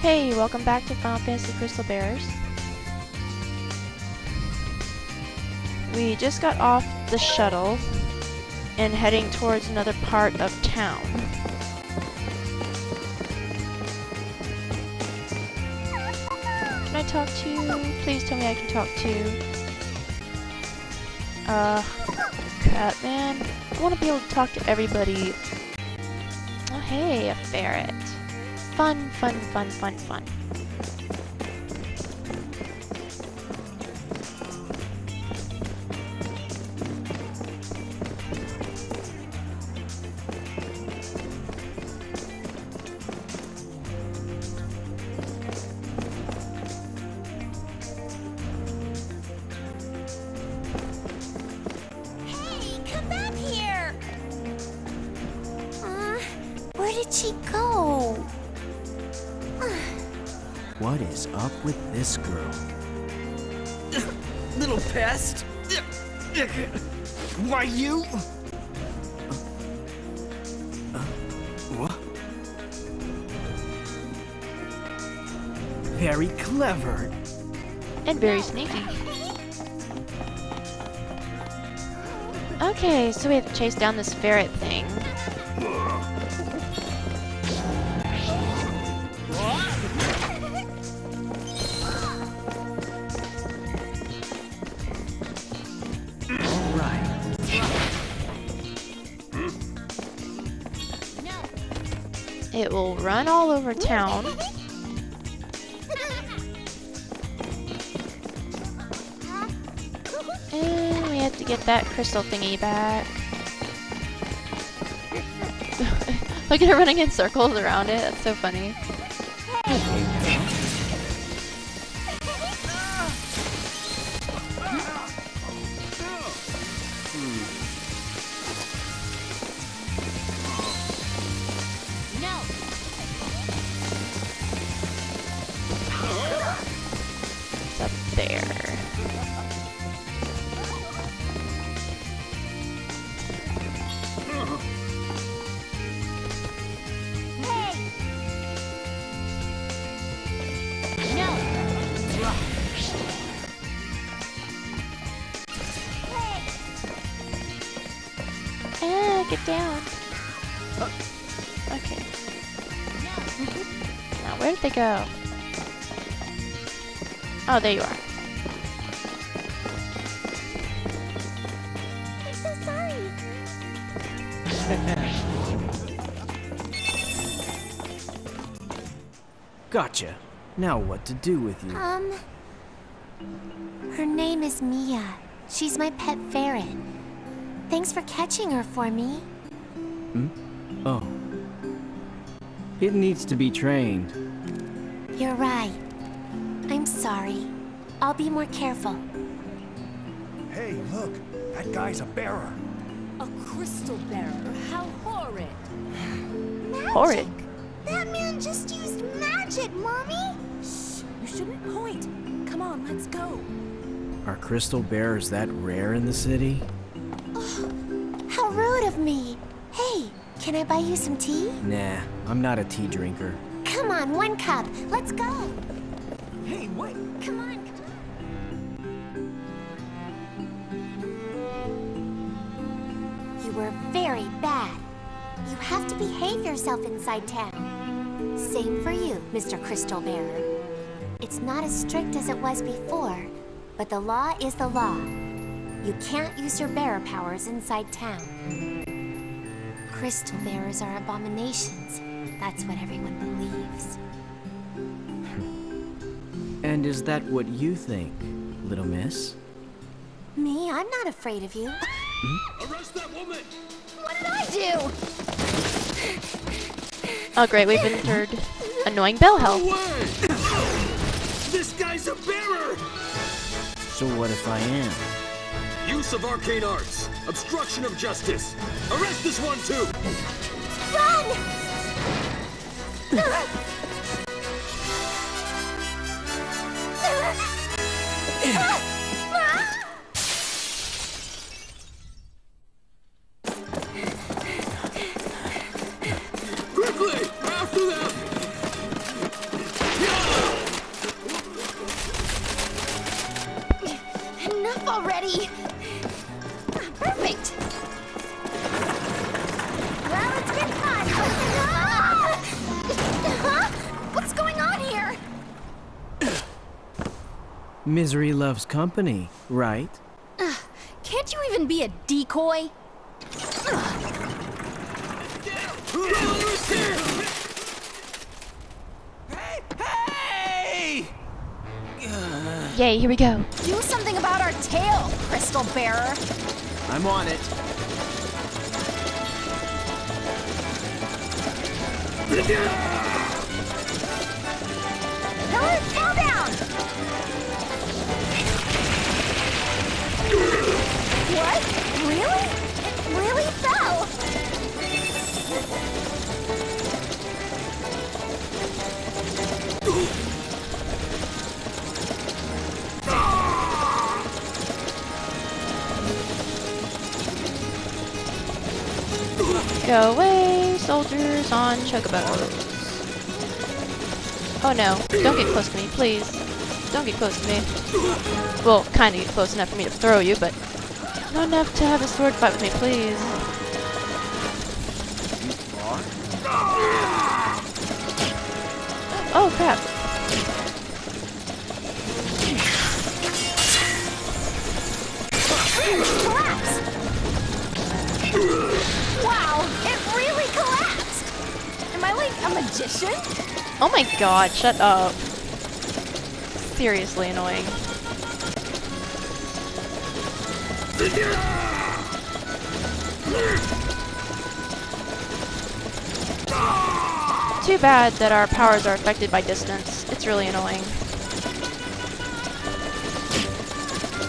Hey, welcome back to Final Fantasy Crystal Bearers. We just got off the shuttle and heading towards another part of town. Can I talk to you? Please tell me I can talk to you. Uh, crap, man. I want to be able to talk to everybody. Oh, hey, a ferret. Fun, fun, fun, fun, fun. Is up with this girl? Little pest! Why you? What? Very clever. And very sneaky. Okay, so we have to chase down this ferret thing. It will run all over town. And we have to get that crystal thingy back. Look at her running in circles around it. That's so funny. There. Ah, get down. Okay. Now, where did they go? Oh, there you are. Gotcha. Now what to do with you? Um. Her name is Mia. She's my pet ferret. Thanks for catching her for me. Hmm? Oh. It needs to be trained. You're right. I'm sorry. I'll be more careful. Hey, look, that guy's a bearer. A crystal bearer? How horrid! Horrid. That man just used magic, Mommy! Shh! You shouldn't point. Come on, let's go. Are crystal bearers that rare in the city? Oh, How rude of me! Hey, can I buy you some tea? Nah, I'm not a tea drinker. Come on, one cup. Let's go. Hey, wait! Come on. Have to behave yourself inside town. Same for you, Mr. Crystal Bearer. It's not as strict as it was before, but the law is the law. You can't use your bearer powers inside town. Crystal bearers are abominations. That's what everyone believes. And is that what you think, little miss? Me? I'm not afraid of you. Hmm? Arrest that woman! What did I do? Oh, great. We've entered annoying bell help. Away! This guy's a bearer! So what if I am? Use of arcane arts. Obstruction of justice. Arrest this one too! Quickly! Misery loves company, right? Can't you even be a decoy? Hey! Yay, here we go. Do something about our tail, Crystal Bearer. I'm on it. Pillar, What? Really? It really fell! Go away, soldiers on chocobos. Oh no, don't get close to me, please. Don't get close to me. Well, kinda get close enough for me to throw you, but not enough to have a sword fight with me, please. Oh crap. Wow, it really collapsed! Am I like a magician? Oh my god, shut up. Seriously annoying. Too bad that our powers are affected by distance. It's really annoying.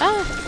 Ah!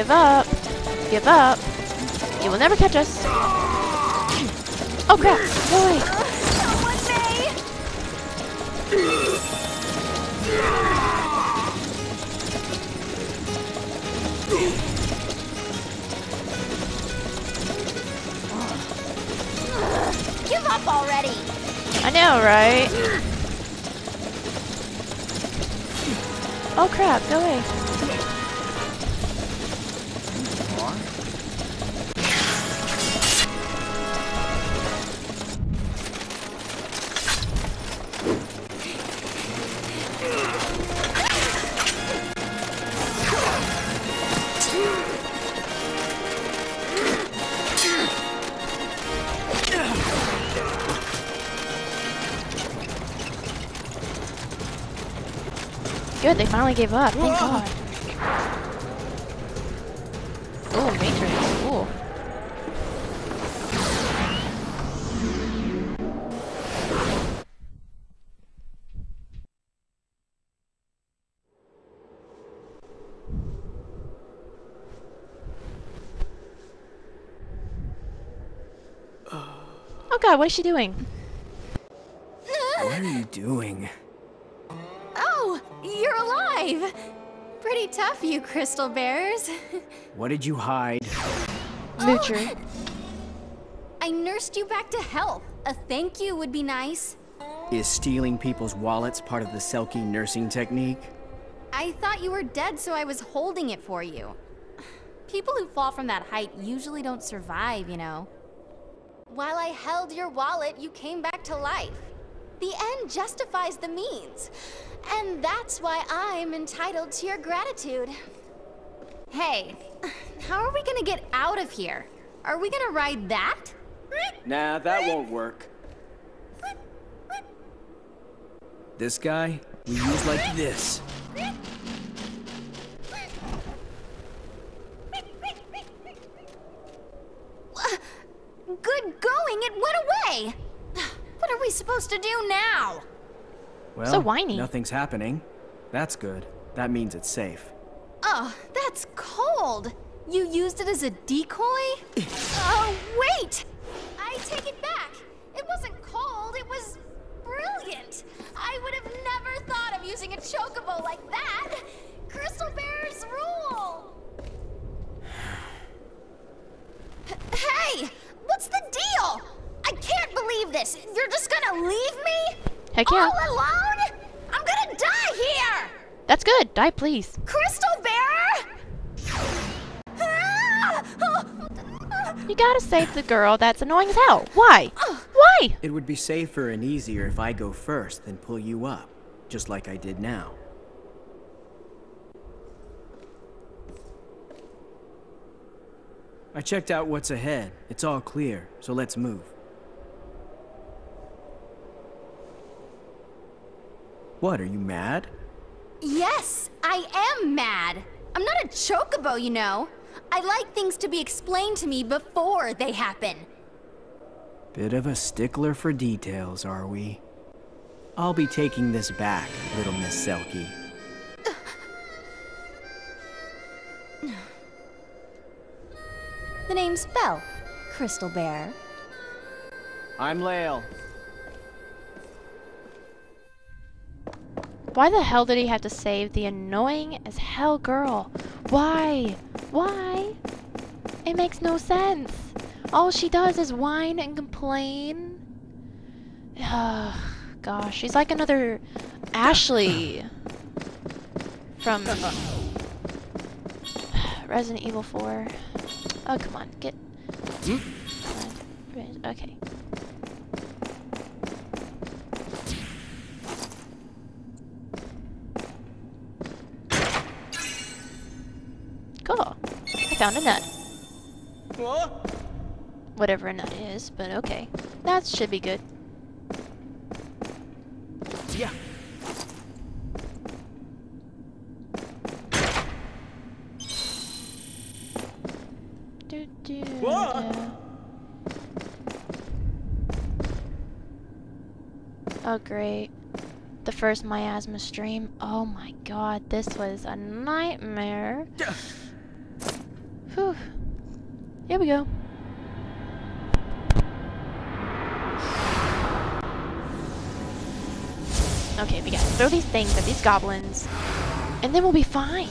Give up. Give up. You will never catch us. Oh crap, go Give up already! I know, right? Oh crap, go away. Good, they finally gave up. Thank God. Oh, Matrix. Cool. Oh God, what is she doing? What are you doing? Oh, you're alive! Pretty tough, you crystal bearers. What did you hide? Moocher. I nursed you back to health. A thank you would be nice. Is stealing people's wallets part of the Selkie nursing technique? I thought you were dead, so I was holding it for you. People who fall from that height usually don't survive, you know. While I held your wallet, you came back to life. The end justifies the means. And that's why I'm entitled to your gratitude. Hey, how are we gonna get out of here? Are we gonna ride that? Nah, that won't work. This guy, we use like this. Good going, it went away! What are we supposed to do now? Well, whiny. nothing's happening. That's good. That means it's safe. Oh, that's cold. You used it as a decoy? oh, wait! I take it back. It wasn't cold, it was brilliant. I would have never thought of using a chocobo like that. Crystal Bears rule! hey! What's the deal? I can't believe this. You're just gonna leave me? Heck yeah. All alone? I'm gonna die here! That's good. Die, please. Crystal Bearer? You gotta save the girl that's annoying as hell. Why? Why? It would be safer and easier if I go first than pull you up, just like I did now. I checked out what's ahead. It's all clear, so let's move. What, are you mad? Yes, I am mad. I'm not a chocobo, you know. I like things to be explained to me before they happen. Bit of a stickler for details, are we? I'll be taking this back, little Miss Selkie. The name's Belle, Crystal Bearer. I'm Layle. Why the hell did he have to save the annoying as hell girl? Why? Why? It makes no sense. All she does is whine and complain. Ugh, gosh, she's like another Ashley from Resident Evil 4. Oh, come on, get. Come. Okay. Cool. I found a nut. Whatever a nut is, but okay. That should be good. Yeah. Do, do. Oh, great. The first miasma stream. Oh my god, this was a nightmare. Whew. Here we go. Okay, we gotta throw these things at these goblins, and then we'll be fine.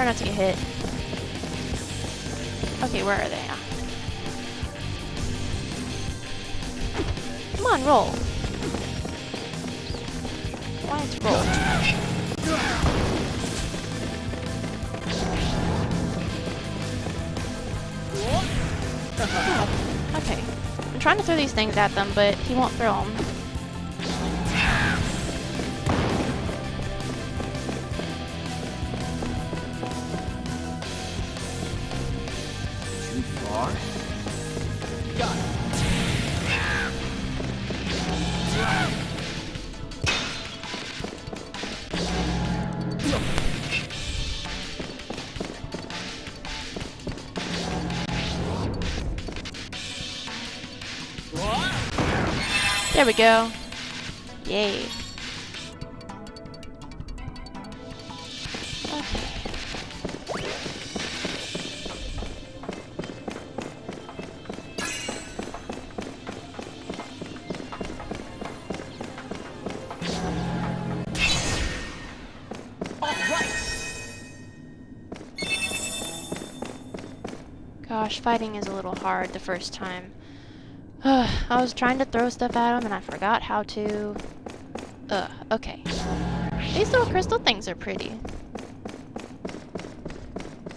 Try not to get hit. Okay, where are they now? Come on, roll. Why it's roll? Okay. I'm trying to throw these things at them, but he won't throw them. There we go. Yay. Gosh, fighting is a little hard the first time. I was trying to throw stuff at him and I forgot how to. Ugh, okay. These little crystal things are pretty.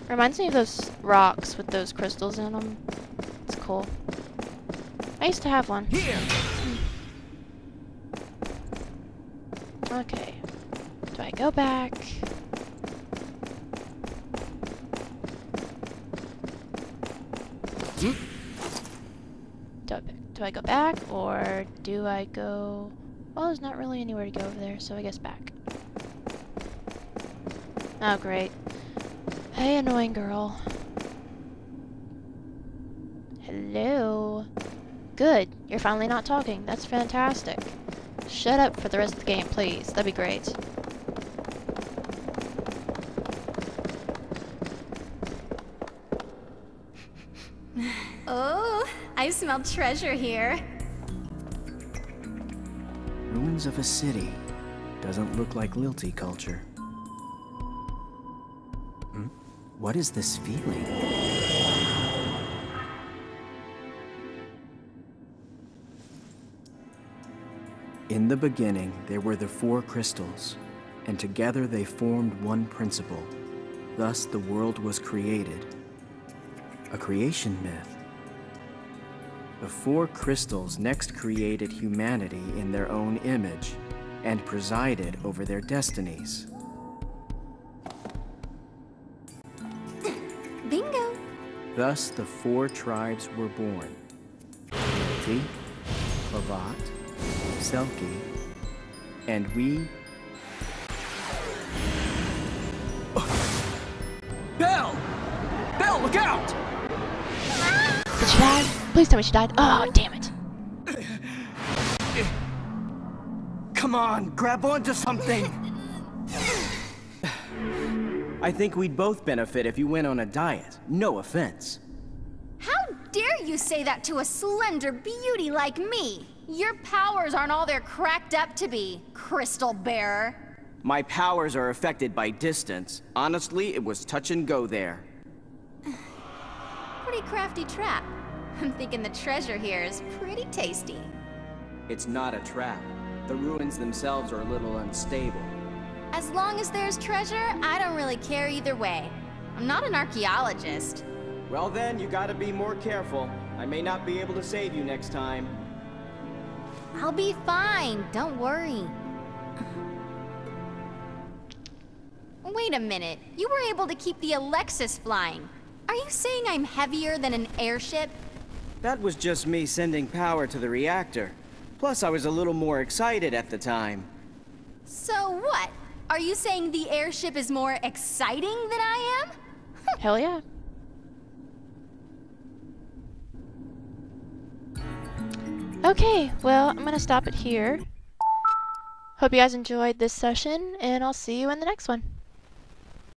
Reminds me of those rocks with those crystals in them. It's cool. I used to have one. Here! Hmm. Okay. Do I go back? Do I, do I go back or do I go... Well, there's not really anywhere to go over there, so I guess back. Oh, great. Hey, annoying girl. Hello. Good. You're finally not talking. That's fantastic. Shut up for the rest of the game, please. That'd be great. Oh, I smell treasure here. Ruins of a city. Doesn't look like Lilty culture. Hmm? What is this feeling? In the beginning, there were the four crystals, and together they formed one principle. Thus, the world was created. A creation myth. The four crystals next created humanity in their own image and presided over their destinies. Bingo. Thus, the four tribes were born. Lilty, Clavat, Selkie, and we... Please tell me she died. Oh, damn it. Come on, grab onto something! I think we'd both benefit if you went on a diet. No offense. How dare you say that to a slender beauty like me? Your powers aren't all they're cracked up to be, Crystal Bearer. My powers are affected by distance. Honestly, it was touch and go there. Pretty crafty trap. I'm thinking the treasure here is pretty tasty. It's not a trap. The ruins themselves are a little unstable. As long as there's treasure, I don't really care either way. I'm not an archaeologist. Well then, you gotta be more careful. I may not be able to save you next time. I'll be fine, don't worry. Wait a minute, you were able to keep the Alexis flying. Are you saying I'm heavier than an airship? That was just me sending power to the reactor. Plus, I was a little more excited at the time. So what? Are you saying the airship is more exciting than I am? Hell yeah. Okay, well, I'm gonna stop it here. Hope you guys enjoyed this session, and I'll see you in the next one.